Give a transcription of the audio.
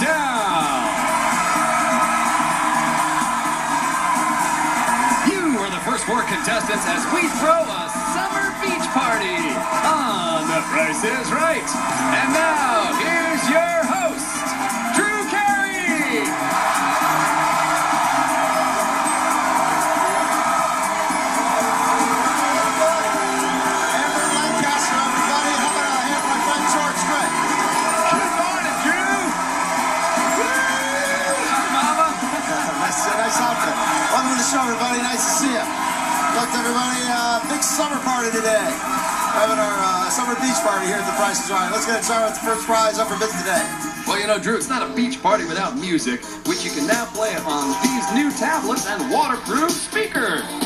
down. You are the first four contestants as we throw a summer beach party on The Price is Right. Everybody. Nice to see you. Look, everybody, uh, big summer party today. Having our uh, summer beach party here at the Price is Right. Let's get it started with the first prize up for bids today. Well, you know, Drew, it's not a beach party without music, which you can now play on these new tablets and waterproof speakers.